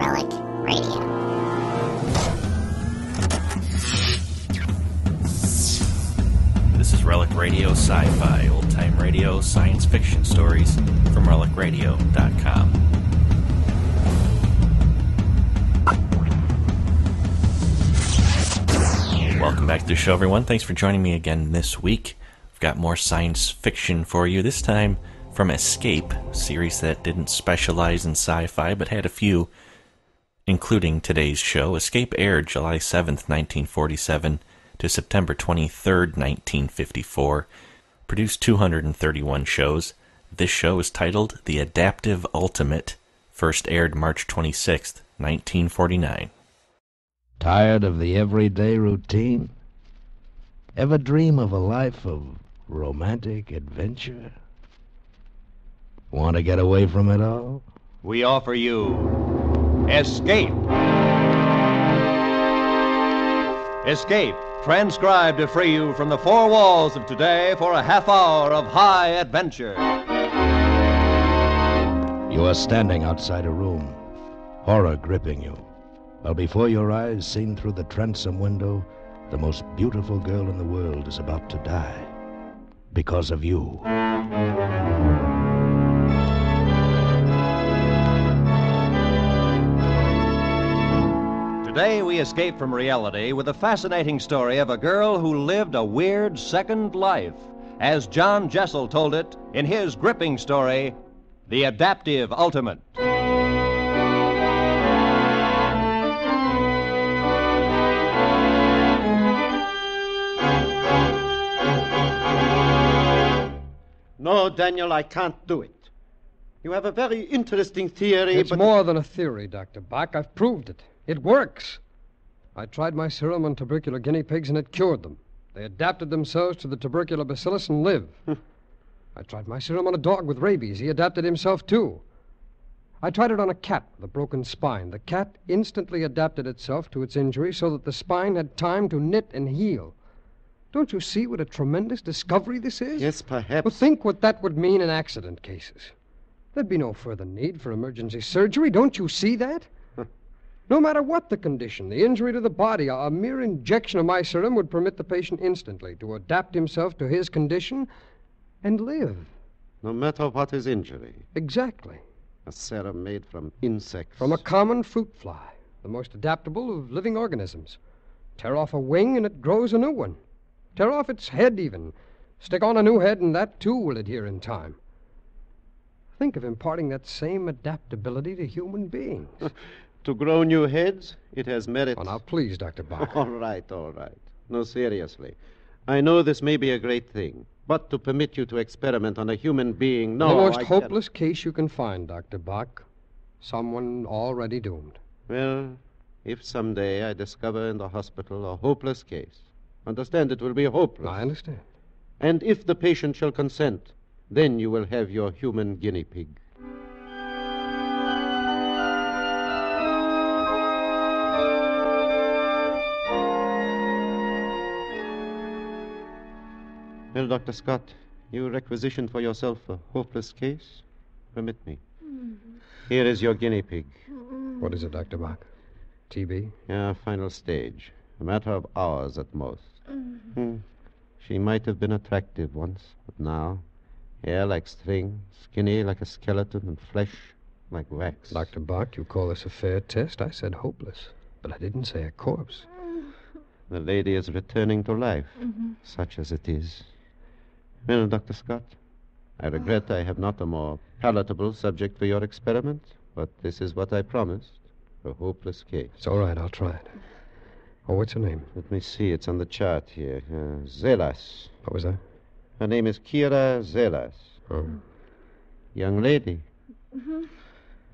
Relic Radio. This is Relic Radio Sci Fi, old time radio, science fiction stories from relicradio.com. Welcome back to the show, everyone. Thanks for joining me again this week. I've got more science fiction for you, this time from Escape, series that didn't specialize in sci fi but had a few, including today's show. Escape aired July 7th, 1947 to September 23rd, 1954. Produced 231 shows. This show is titled The Adaptive Ultimate. First aired March 26th, 1949. Tired of the everyday routine? Ever dream of a life of romantic adventure? Want to get away from it all? We offer you Escape. Escape, transcribed to free you from the four walls of today for a half hour of high adventure. You are standing outside a room, horror gripping you. While before your eyes, seen through the transom window, the most beautiful girl in the world is about to die. Because of you. Today, we escape from reality with a fascinating story of a girl who lived a weird second life, as John Jessel told it in his gripping story, The Adaptive Ultimate. No, Daniel, I can't do it. You have a very interesting theory, It's but. more than a theory, Dr. Bach. I've proved it. It works. I tried my serum on tubercular guinea pigs and it cured them. They adapted themselves to the tubercular bacillus and live. I tried my serum on a dog with rabies. He adapted himself too. I tried it on a cat with a broken spine. The cat instantly adapted itself to its injury so that the spine had time to knit and heal. Don't you see what a tremendous discovery this is? Yes, perhaps. Well, think what that would mean in accident cases. There'd be no further need for emergency surgery. Don't you see that? No matter what the condition, the injury to the body, a, mere injection of my serum would permit the patient instantly to adapt himself to his condition and live. No matter what his injury, Exactly. a serum made from insects. From a common fruit fly, the most adaptable of living organisms. Tear off a wing and it grows a new one. Tear off its head, even. Stick on a new head, and that too will adhere in time. Think of imparting that same adaptability to human beings. To grow new heads, it has merit. Oh, now, please, Dr. Bach. All right, all right. No, seriously. I know this may be a great thing, but to permit you to experiment on a human being, no. the most I hopeless case you can find, Dr. Bach. Someone already doomed. Well, if someday I discover in the hospital a hopeless case, understand it will be hopeless. I understand. And if the patient shall consent, then you will have your human guinea pig. Well, Dr. Scott, you requisitioned for yourself a hopeless case? Permit me. Here is your guinea pig. What is it, Dr. Bach? TB? Yeah, final stage. A matter of hours at most. Hmm. She might have been attractive once, but now, hair like string, skinny like a skeleton, and flesh like wax. Dr. Bach, you call this a fair test? I said hopeless. But I didn't say a corpse. The lady is returning to life, such as it is. Well, Dr. Scott, I regret I have not a more palatable subject for your experiment, but this is what I promised a hopeless case. It's all right, I'll try it. Oh, what's her name? Let me see, it's on the chart here. Uh, Zelas. What was that? Her name is Kira Zelas. Oh. Young lady.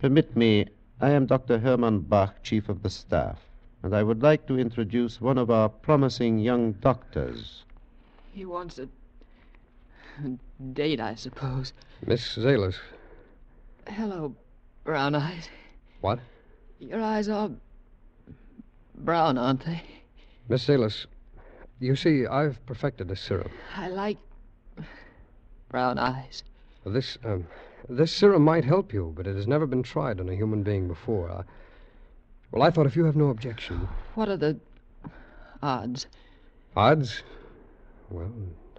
Permit me, I am Dr. Hermann Bach, Chief of the Staff, and I would like to introduce one of our promising young doctors. He wants a date, I suppose. Miss Zelas. Hello, Brown Eyes. What? Your eyes are brown, aren't they? Miss Zelas, you see, I've perfected this serum. I like brown eyes. This, um, this serum might help you, but it has never been tried on a human being before. I, Well, I thought if you have no objection. What are the odds? Odds? Well,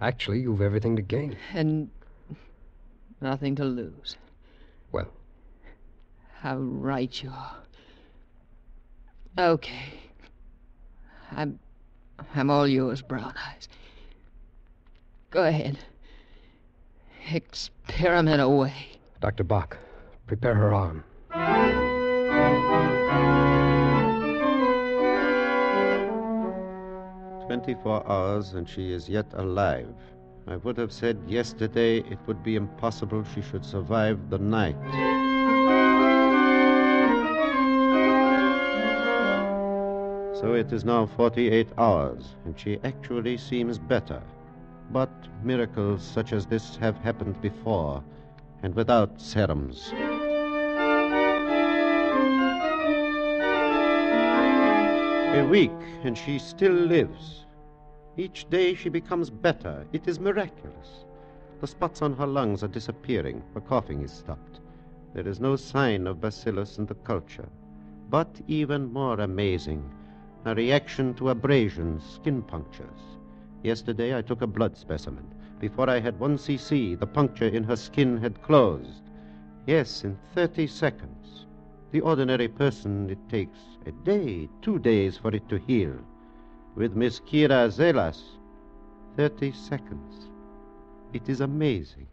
actually, you've everything to gain. And nothing to lose. Well. How right you are. Okay. I'm. I'm all yours, Brown Eyes. Go ahead. Experiment away. Dr. Bach, prepare her arm. Twenty-four hours and she is yet alive. I would have said yesterday it would be impossible she should survive the night. So it is now 48 hours, and she actually seems better. But miracles such as this have happened before, and without serums. A week, and she still lives. Each day she becomes better. It is miraculous. The spots on her lungs are disappearing. Her coughing is stopped. There is no sign of bacillus in the culture. But even more amazing, a reaction to abrasions, skin punctures. Yesterday I took a blood specimen. Before I had one cc, the puncture in her skin had closed. Yes, in 30 seconds. The ordinary person, it takes a day, two days for it to heal. With Miss Kira Zelas, 30 seconds. It is amazing.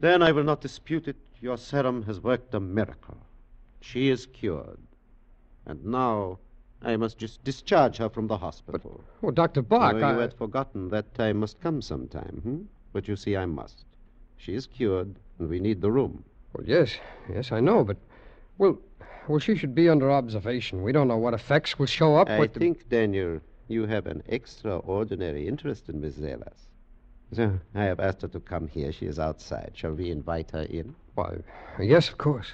Then I will not dispute it. Your serum has worked a miracle. She is cured. And now I must just discharge her from the hospital. But, Oh, Dr. Bach, Oh, you I... had forgotten that time must come sometime, hmm? But you see, I must. She is cured, and we need the room. Well, yes, yes, I know, but... Well, well, she should be under observation. We don't know what effects will show up. I the- think, Daniel, you have an extraordinary interest in Miss Zelas. So I have asked her to come here. She is outside. Shall we invite her in? Why, yes, of course.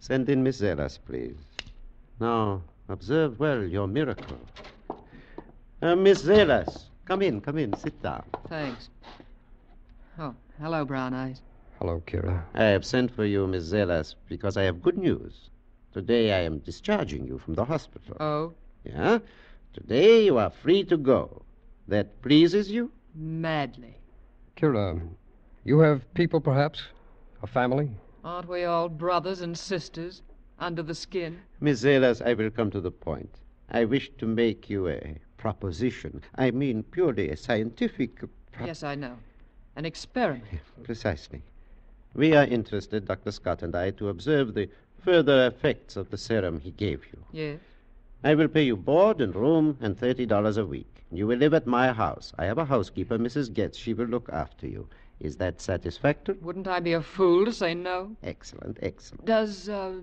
Send in Miss Zelas, please. Now, observe well your miracle. Uh, Miss Zelas, come in, come in. Sit down. Thanks. Oh, hello, Brown Eyes. Hello, Kira. I have sent for you, Miss Zelas, because I have good news. Today I am discharging you from the hospital. Oh, Yeah? Today you are free to go. That pleases you? madly. Kira, you have people, perhaps? A family? Aren't we all brothers and sisters under the skin? Miss Zelas, I will come to the point. I wish to make you a proposition. I mean purely a scientific. pro- Yes, I know. An experiment. Precisely. We are interested, Dr. Scott and I, to observe the further effects of the serum he gave you. Yes. I will pay you board and room and $30 a week. You will live at my house. I have a housekeeper, Mrs. Getz. She will look after you. Is that satisfactory? Wouldn't I be a fool to say no? Excellent, excellent. Does, uh,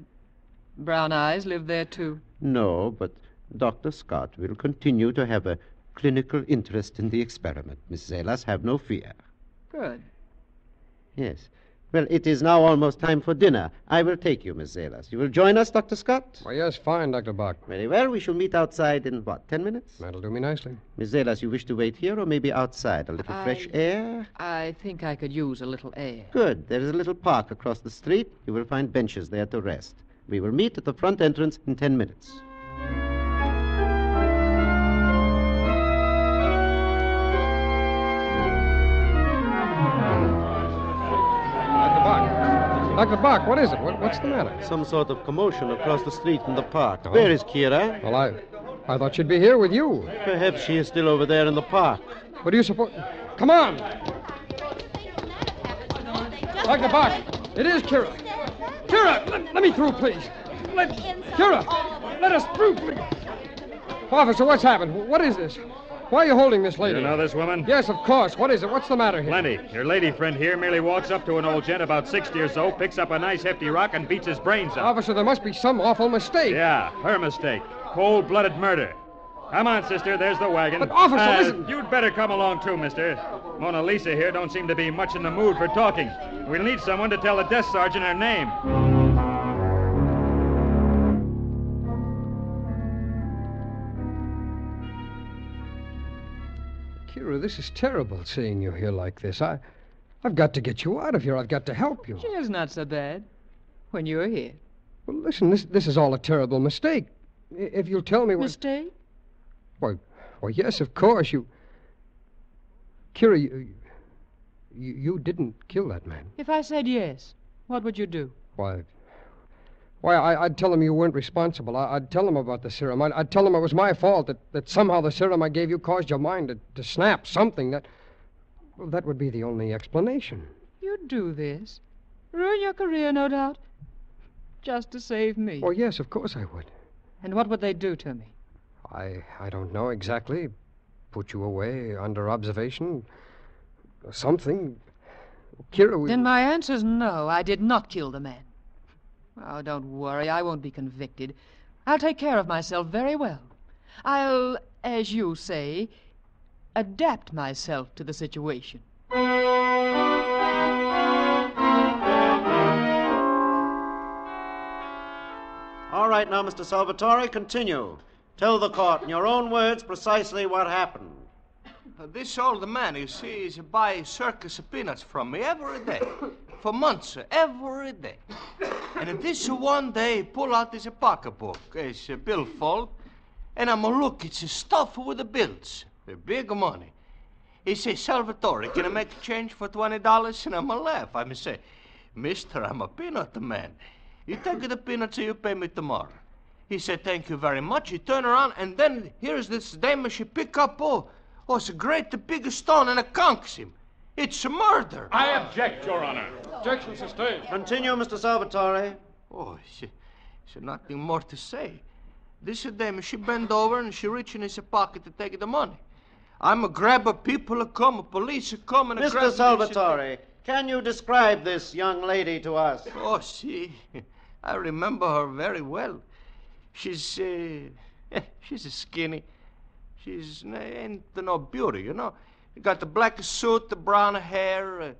Brown Eyes live there, too? No, but Dr. Scott will continue to have a clinical interest in the experiment. Miss Zelas, have no fear. Good. Yes. Well, it is now almost time for dinner. I will take you, Miss Zelas. You will join us, Dr. Scott? Why, yes, fine, Dr. Bach. Very well. We shall meet outside in, what, ten minutes? That'll do me nicely. Miss Zelas, you wish to wait here or maybe outside? A little fresh air? I think I could use a little air. Good. There is a little park across the street. You will find benches there to rest. We will meet at the front entrance in ten minutes. Dr. Bach, what is it? What, what's the matter? Some sort of commotion across the street in the park. Uh-huh. Where is Kira? Well, I, I thought she'd be here with you. Perhaps she is still over there in the park. What do you suppose? Come on! Dr. Bach, it is Kira. Kira, let, let me through, please. Let, Kira, let us through, please. Officer, what's happened? What is this? Why are you holding this lady? You know this woman? Yes, of course. What is it? What's the matter here? Plenty. Your lady friend here merely walks up to an old gent about 60 or so, picks up a nice hefty rock, and beats his brains out. Officer, there must be some awful mistake. Yeah, her mistake. Cold blooded murder. Come on, sister. There's the wagon. But, officer, Uh, listen- You'd better come along, too, mister. Mona Lisa here don't seem to be much in the mood for talking. We'll need someone to tell the desk sergeant her name. Kira, this is terrible seeing you here like this. I, I've got to get you out of here. I've got to help you. Jail's not so bad when you're here. Well, listen, this, this is all a terrible mistake. I- If you'll tell me what. Mistake? Why, why, yes, of course. You. Kira, you, you, you didn't kill that man. If I said yes, what would you do? Why? Why, I, I'd tell them you weren't responsible. I, I'd tell them about the serum. I'd, I'd tell them it was my fault, that, that somehow the serum I gave you caused your mind to, to snap, something that. Well, that would be the only explanation. You'd do this. Ruin your career, no doubt. Just to save me. Oh, yes, of course I would. And what would they do to me? I, I don't know exactly. Put you away under observation. Something. Kira, we. Then my answer's no. I did not kill the man. Oh, don't worry. I won't be convicted. I'll take care of myself very well. I'll, as you say, adapt myself to the situation. All right, now, Mr. Salvatore, continue. Tell the court in your own words precisely what happened. Uh, This old man, you see, is buy circus peanuts from me every day. For months, every day. And this one day, pull out his pocketbook, his billfold, and I'm a look, it's stuffed with the bills, uh, big money. He say, Salvatore, can I make a change for twenty dollars? And I'm a laugh. I'm say, Mister, I'm a peanut man. You take the peanuts, and you pay me tomorrow. He said, thank you very much. He turn around, and then here's this dame, she pick up, oh, oh, it's a great big stone, and it conks him. It's murder. I object, Your Honor. Objection sustained. Continue, Mr. Salvatore. Oh, she, she nothing more to say. This dame, she bend over and she reach in his pocket to take the money. I'm a grab a people a come, a police a come, and a Mr. this- Salvatore, can you describe this young lady to us? Oh, she, I remember her very well. She's, uh, she's a skinny. She's n- ain't no beauty, you know. Got the black suit, the brown hair, uh,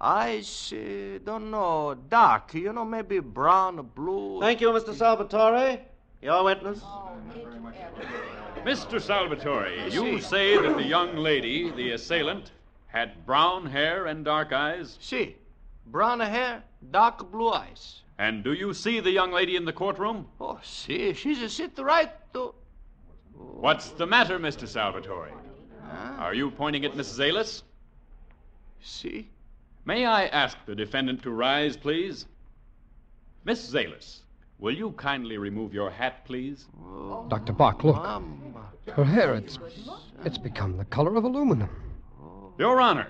eyes, uh, don't know, dark, you know, maybe brown or blue. Thank you, Mr. Salvatore. Your witness. Mr. Salvatore, you say that the young lady, the assailant, had brown hair and dark eyes. She. brown hair, dark blue eyes. And do you see the young lady in the courtroom? Oh, see, she's a sit right to. What's the matter, Mr. Salvatore? Ah. Are you pointing at Miss Zelas? See? May I ask the defendant to rise, please? Miss Zelas, will you kindly remove your hat, please? Oh. Dr. Bach, look. Her hair, it's, it's become the color of aluminum. Oh. Your Honor,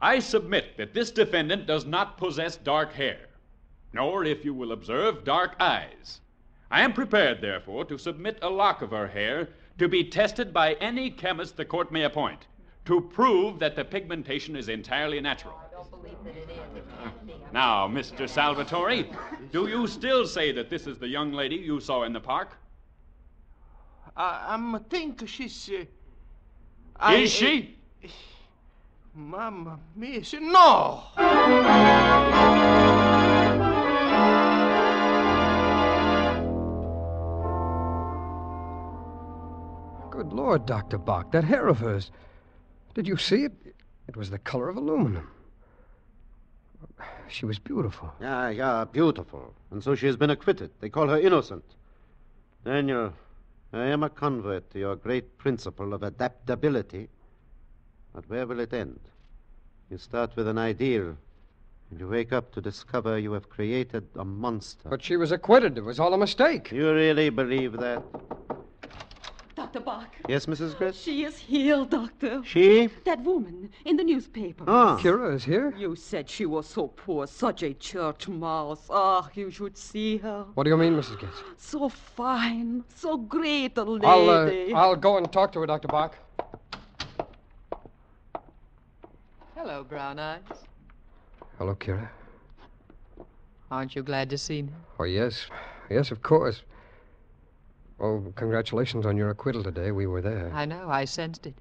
I submit that this defendant does not possess dark hair, nor, if you will observe, dark eyes. I am prepared, therefore, to submit a lock of her hair to be tested by any chemist the court may appoint to prove that the pigmentation is entirely natural. Now, Mr. Salvatore, do you still say that this is the young lady you saw in the park? I, I'm think she's. Uh, I- Is she? Mamma mia, she, no! Good Lord, Dr. Bach, that hair of hers. Did you see it? It was the color of aluminum. She was beautiful. Yeah, yeah, beautiful. And so she has been acquitted. They call her innocent. Daniel, I am a convert to your great principle of adaptability. But where will it end? You start with an ideal, and you wake up to discover you have created a monster. But she was acquitted. It was all a mistake. You really believe that? Dr. Bach, Yes, Mrs. Grit? she is here, Doctor. She? That woman in the newspaper. Ah. Kira is here? You said she was so poor, such a church mouse. Ah, you should see her. What do you mean, Mrs. Getz? So fine, so great a lady. I'll, uh, I'll go and talk to her, Dr. Bach. Hello, Brown Eyes. Hello, Kira. Aren't you glad to see me? Oh, yes. Yes, of course. Oh, congratulations on your acquittal today. We were there. I know, I sensed it.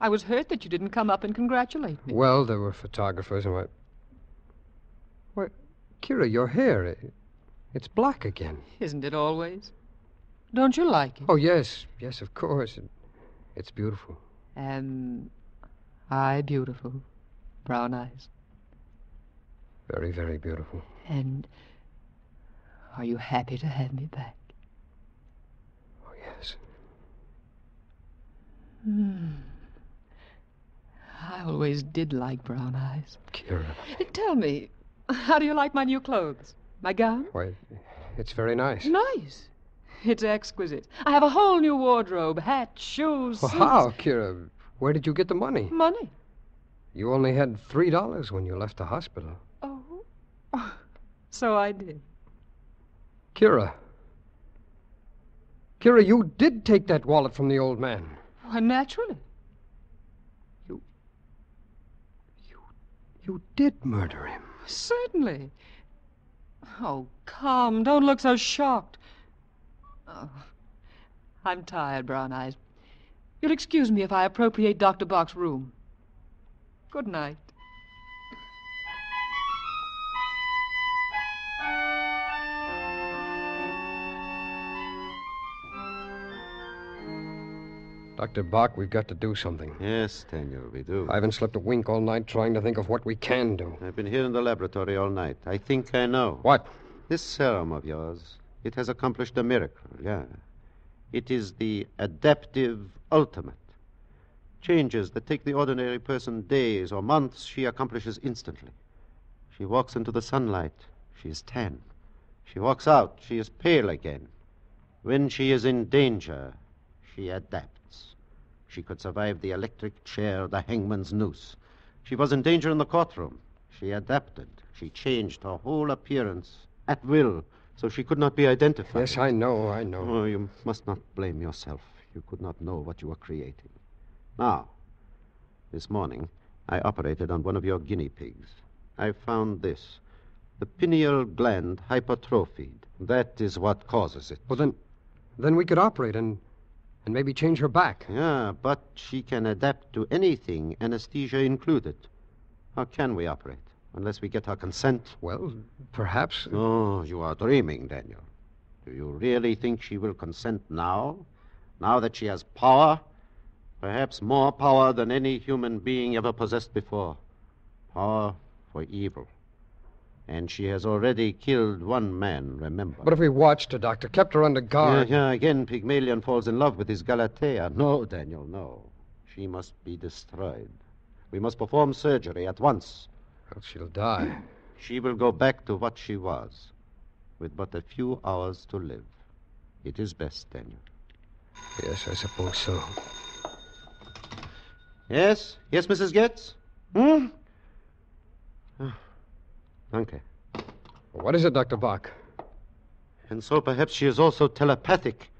I was hurt that you didn't come up and congratulate me. Well, there were photographers and what. Why, Kira, your hair, it, it's black again. Isn't it always? Don't you like it? Oh, yes. Yes, of course. It, it's beautiful. Am I beautiful, Brown Eyes? Very, very beautiful. And are you happy to have me back? Oh, yes. Hmm. I always did like brown eyes. Kira. Tell me, how do you like my new clothes? My gown? Why, it's very nice. Nice. It's exquisite. I have a whole new wardrobe hat, shoes. Well, how, Kira? Where did you get the money? Money. You only had three dollars when you left the hospital. Oh. So I did. Kira. Kira, you did take that wallet from the old man. Why, naturally. You You You did murder him. Certainly. Oh, come. Don't look so shocked. Oh, I'm tired, Brown Eyes. You'll excuse me if I appropriate Dr. Bach's room. Good night. Dr. Bach, we've got to do something. Yes, Daniel, we do. I haven't slept a wink all night trying to think of what we can do. I've been here in the laboratory all night. I think I know. What? This serum of yours, it has accomplished a miracle, yeah. It is the adaptive ultimate. Changes that take the ordinary person days or months, she accomplishes instantly. She walks into the sunlight, she is tan. She walks out, she is pale again. When she is in danger, she adapts. She could survive the electric chair, the hangman's noose. She was in danger in the courtroom. She adapted. She changed her whole appearance at will, so she could not be identified. Yes, I know, I know. Oh, you must not blame yourself. You could not know what you were creating. Now, this morning, I operated on one of your guinea pigs. I found this the pineal gland hypertrophied. That is what causes it. Well, then, then we could operate and, and maybe change her back. Yeah, but she can adapt to anything, anesthesia included. How can we operate? Unless we get her consent? Well, perhaps. Oh, you are dreaming, Daniel. Do you really think she will consent now? Now that she has power? Perhaps more power than any human being ever possessed before. Power for evil. And she has already killed one man, remember. But if we watched her, Doctor, kept her under Yeah, guard. yeah, again, Pygmalion falls in love with his Galatea. No, Daniel, no. She must be destroyed. We must perform surgery at once. Well, she'll die. She will go back to what she was, with but a few hours to live. It is best, Daniel. Yes, I suppose so. Yes? Yes, Mrs. Getz? Hmm? Danke. What is it, Dr. Bach? And so perhaps she is also telepathic.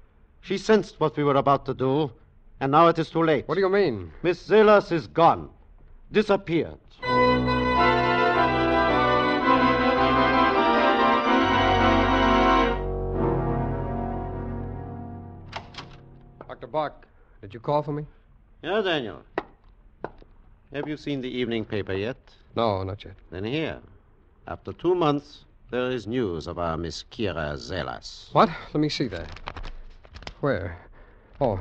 She sensed what we were about to do, and now it is too late. What do you mean? Miss Zelas is gone. Disappeared. Dr. Bach, did you call for me? Yeah, Daniel. Have you seen the evening paper yet? No, not yet. Then here. After two months, there is news of our Miss Kira Zelas. What? Let me see that. Where? Oh.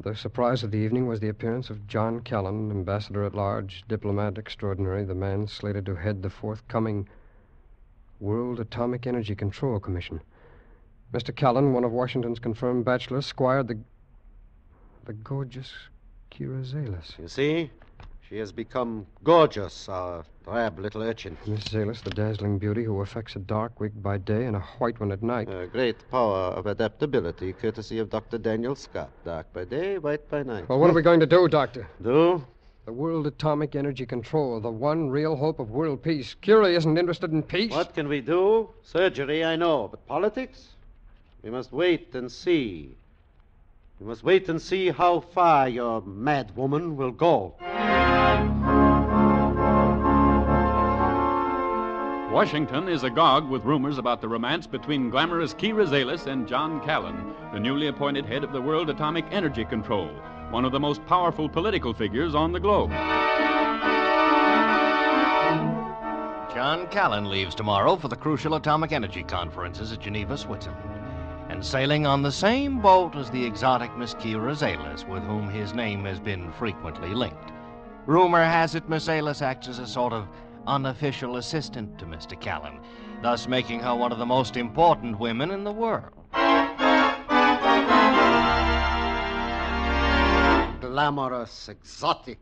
The surprise of the evening was the appearance of John Callan, ambassador at large, diplomat extraordinary, the man slated to head the forthcoming World Atomic Energy Control Commission. Mr. Callan, one of Washington's confirmed bachelors, squired the. the gorgeous Kira Zelas. You see? She has become gorgeous, our drab little urchin. Miss Zelas, the dazzling beauty who affects a dark wig by day and a white one at night. A great power of adaptability, courtesy of Dr. Daniel Scott. Dark by day, white by night. Well, what are we going to do, Doctor? Do? The World Atomic Energy Control, the one real hope of world peace. Kira isn't interested in peace. What can we do? Surgery, I know, but politics? We must wait and see. We must wait and see how far your mad woman will go. Washington is agog with rumors about the romance between glamorous Kira Zelas and John Callan, the newly appointed head of the World Atomic Energy Control, one of the most powerful political figures on the globe. John Callan leaves tomorrow for the crucial atomic energy conferences at Geneva, Switzerland, and sailing on the same boat as the exotic Miss Kira Zelas, with whom his name has been frequently linked. Rumor has it Miss Zelas acts as a sort of unofficial assistant to Mr. Callan, thus making her one of the most important women in the world. Glamorous, exotic.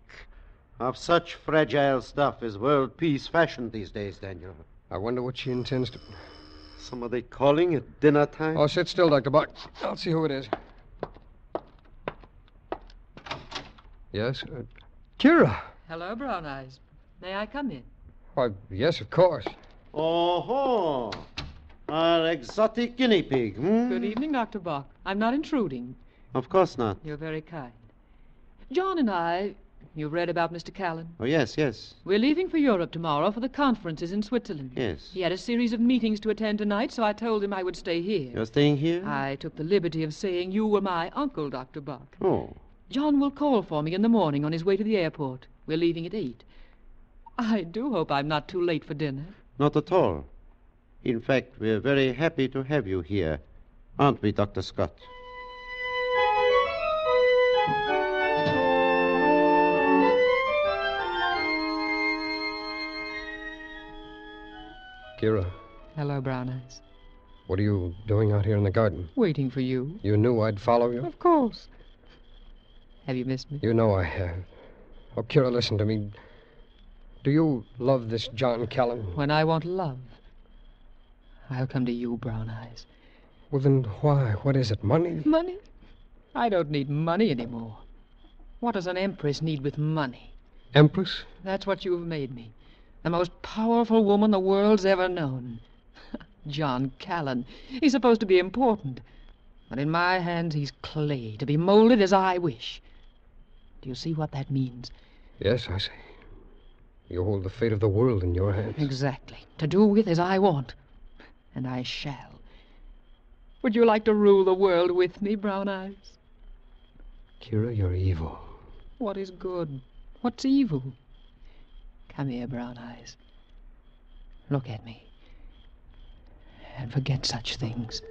Of such fragile stuff is world peace fashioned these days, Daniel. I wonder what she intends to. Somebody calling at dinner time? Oh, sit still, Dr. Bach. I'll see who it is. Yes? Uh, Kira. Hello, Brown Eyes. May I come in? Why, yes, of course. Oh, ho. Our exotic guinea pig, hmm? Good evening, Dr. Bach. I'm not intruding. Of course not. You're very kind. John and I, you've read about Mr. Callan. Oh, yes, yes. We're leaving for Europe tomorrow for the conferences in Switzerland. Yes. He had a series of meetings to attend tonight, so I told him I would stay here. You're staying here? I took the liberty of saying you were my uncle, Dr. Bach. Oh. John will call for me in the morning on his way to the airport. We're leaving at eight. I do hope I'm not too late for dinner. Not at all. In fact, we're very happy to have you here. Aren't we, Dr. Scott? Kira, Hello, Brown Eyes. what are you doing out here in the garden? Waiting for you. You knew I'd follow you? Of course. Have you missed me? You know I have. Oh, Kira, listen to me. Do you love this John Callan? When I want love, I'll come to you, Brown Eyes. Well, then why? What is it? Money? Money? I don't need money anymore. What does an empress need with money? Empress? That's what you've made me. The most powerful woman the world's ever known. John Callan. He's supposed to be important. But in my hands, he's clay, to be molded as I wish. Do you see what that means? Yes, I see. You hold the fate of the world in your hands. Exactly. To do with as I want. And I shall. Would you like to rule the world with me, Brown Eyes? Kira, you're evil. What is good? What's evil? Come here, Brown Eyes. Look at me. And forget such things.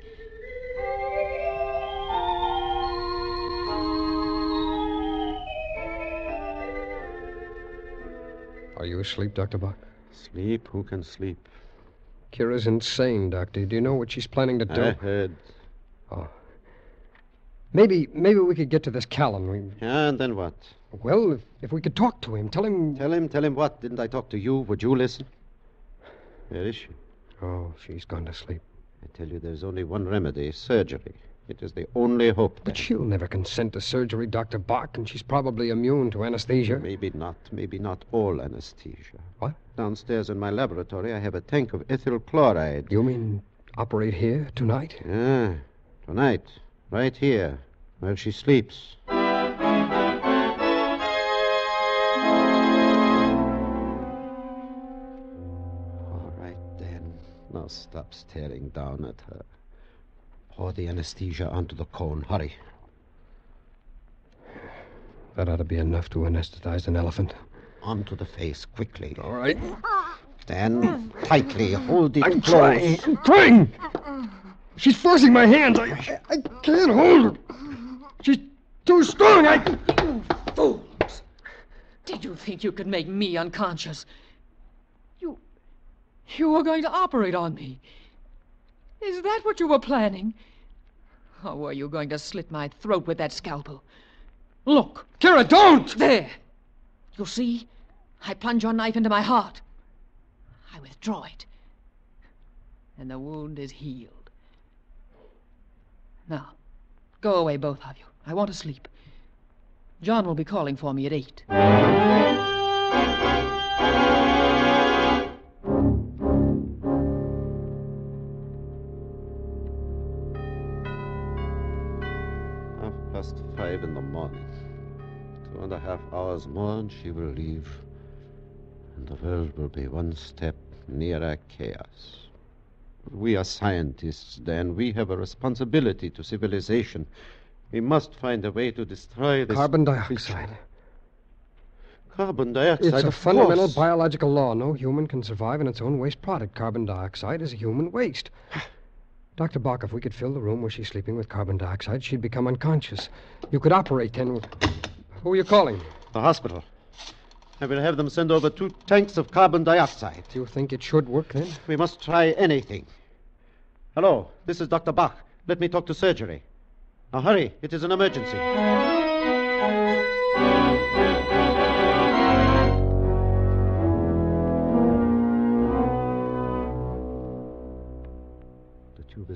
Are you asleep, Dr. Bach? Sleep? Who can sleep? Kira's insane, Doctor. Do you know what she's planning to do? I heard. Oh. Maybe, maybe we could get to this Callan. We... Yeah, and then what? Well, if, if we could talk to him, tell him. Tell him, tell him what? Didn't I talk to you? Would you listen? Where is she? Oh, she's gone to sleep. I tell you, there's only one remedy surgery. It is the only hope. But she'll never consent to surgery, Dr. Bach, and she's probably immune to anesthesia. Maybe not. Maybe not all anesthesia. What? Downstairs in my laboratory, I have a tank of ethyl chloride. You mean operate here tonight? Yeah, tonight. Right here, where she sleeps. All right, then. Now stop staring down at her. Pour the anesthesia onto the cone. Hurry. That ought to be enough to anesthetize an elephant. Onto the face, quickly. All right. Stand tightly. Hold it I'm close. trying. I'm trying. She's forcing my hands. I, I can't hold her. She's too strong. I. You Fools! Did you think you could make me unconscious? You. You were going to operate on me. Is that what you were planning? Or were you going to slit my throat with that scalpel? Look! Kira, don't! There! You see? I plunge your knife into my heart. I withdraw it. And the wound is healed. Now, go away, both of you. I want to sleep. John will be calling for me at eight. Five in the morning. Two and a half hours more, and she will leave. And the world will be one step nearer chaos. We are scientists, Dan. We have a responsibility to civilization. We must find a way to destroy this. Carbon dioxide. Carbon dioxide. It's a fundamental course. biological law. No human can survive in its own waste product. Carbon dioxide is a human waste. Dr. Bach, if we could fill the room where she's sleeping with carbon dioxide, she'd become unconscious. You could operate then. Who are you calling? The hospital. I will have them send over two tanks of carbon dioxide. Do you think it should work then? We must try anything. Hello, this is Dr. Bach. Let me talk to surgery. Now hurry, it is an emergency.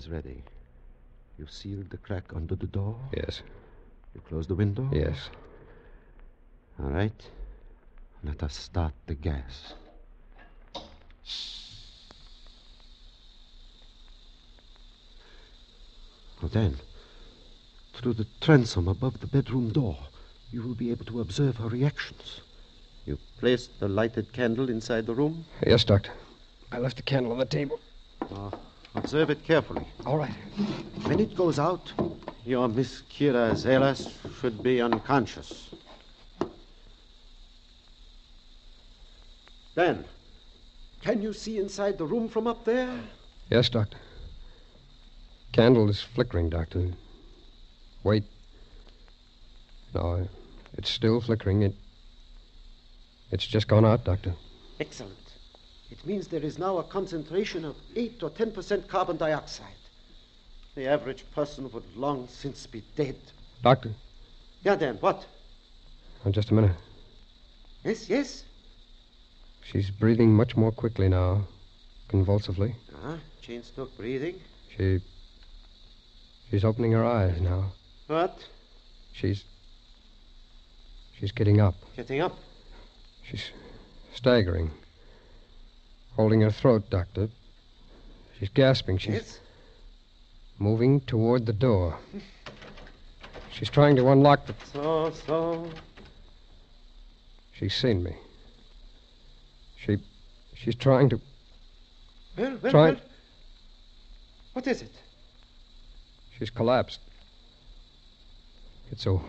Is ready. You sealed the crack under the door? Yes. You closed the window? Yes. All right. Let us start the gas. Now then, through the transom above the bedroom door, you will be able to observe her reactions. You placed the lighted candle inside the room? Yes, Doctor. I left the candle on the table. Uh, observe it carefully. All right. When it goes out, your Miss Kira Zelas should be unconscious. Then, can you see inside the room from up there? Yes, Doctor. Candle is flickering, Doctor. Wait. No, it's still flickering. It. It's just gone out, Doctor. Excellent. It means there is now a concentration of 8 or 10% carbon dioxide. The average person would long since be dead. Doctor. Yeah, Dan, what? Oh, just a minute. Yes, yes? She's breathing much more quickly now, convulsively. Ah, Cheyne-Stokes breathing. She. She's opening her eyes now. What? She's. She's getting up. Getting up? She's staggering. Holding her throat, Doctor. She's gasping. She's Yes? moving toward the door. She's trying to unlock the. So, so. She's seen me. She. She's trying to. Well, well, Try- well. What is it? She's collapsed. It's over.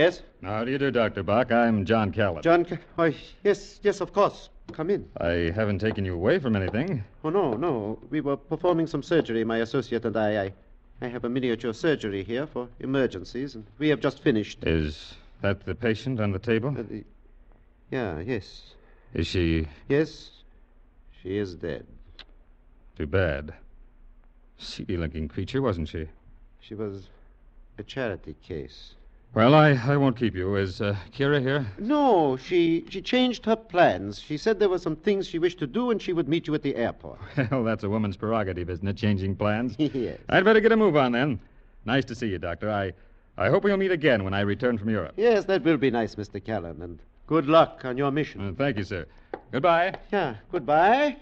Yes? How do you do, Dr. Bach? I'm John Callan. John. Ca- Why, yes, yes, of course. Come in. I haven't taken you away from anything. Oh, no, no. We were performing some surgery, my associate and I. I, I have a miniature surgery here for emergencies, and we have just finished. Is that the patient on the table? Uh, the- yeah, yes. Is she Yes, she is dead. too bad? Seedy looking creature, wasn't she? She was a charity case. Well, I, I won't keep you. Is uh, Kira here? No, she she changed her plans. She said there were some things she wished to do, and she would meet you at the airport. Well, that's a woman's prerogative, isn't it? Changing plans. yes. I'd better get a move on then. Nice to see you, Doctor. I, I hope we'll meet again when I return from Europe. Yes, that will be nice, Mr. Callan, and good luck on your mission. Uh, thank you, sir. Goodbye. Yeah, goodbye.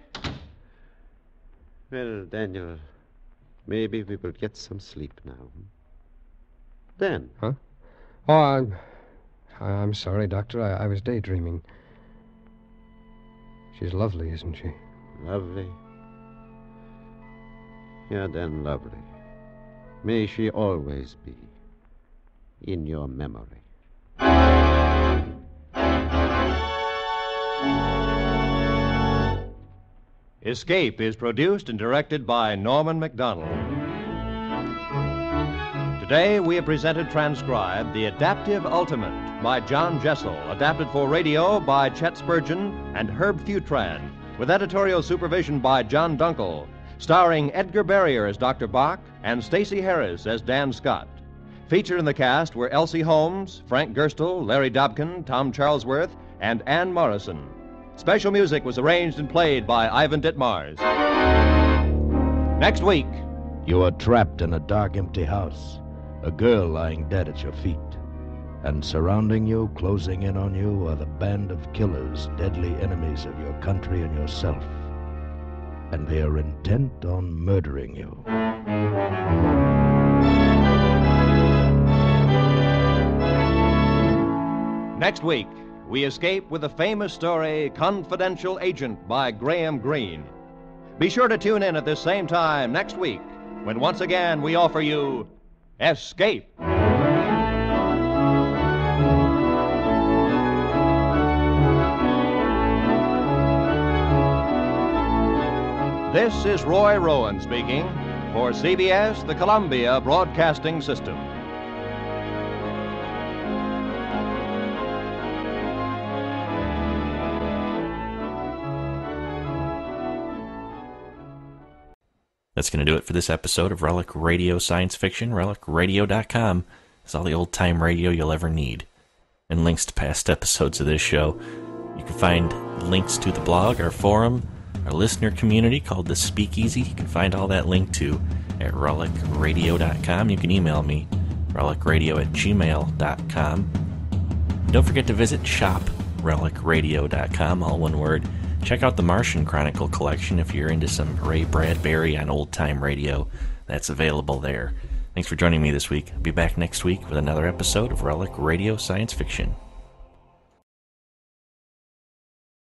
Well, Daniel, maybe we will get some sleep now. Dan, Huh? Oh, I'm. I'm sorry, Doctor. I, I was daydreaming. She's lovely, isn't she? lovely. Yeah, then lovely. May she always be in your memory. Escape is produced and directed by Norman Macdonnell. Today we have presented transcribed The Adaptive Ultimate by John Jessel, adapted for radio by Chet Spurgeon and Herb Futrad, with editorial supervision by John Dunkel, starring Edgar Barrier as Dr. Bach and Stacy Harris as Dan Scott. Featured in the cast were Elsie Holmes, Frank Gerstle, Larry Dobkin, Tom Charlesworth, and Ann Morrison. Special music was arranged and played by Ivan Ditmars. Next week, You are trapped in a dark, empty house. A girl lying dead at your feet. And surrounding you, closing in on you, are the band of killers, deadly enemies of your country and yourself. And they are intent on murdering you. next week, we escape with the famous story Confidential Agent by Graham Greene. Be sure to tune in at this same time next week when once again we offer you Escape. This is Roy Rowan speaking for CBS, the Columbia Broadcasting System. That's going to do it for this episode of Relic Radio Science Fiction. RelicRadio.com is all the old time radio you'll ever need. And links to past episodes of this show. You can find links to the blog, our forum, our listener community called the Speakeasy. You can find all that linked to at relicradio.com. You can email me, relicradio at gmail.com. Don't forget to visit shoprelicradio.com, all one word. Check out the Martian Chronicle collection if you're into some Ray Bradbury on old time radio. That's available there. Thanks for joining me this week. I'll be back next week with another episode of Relic Radio Science Fiction.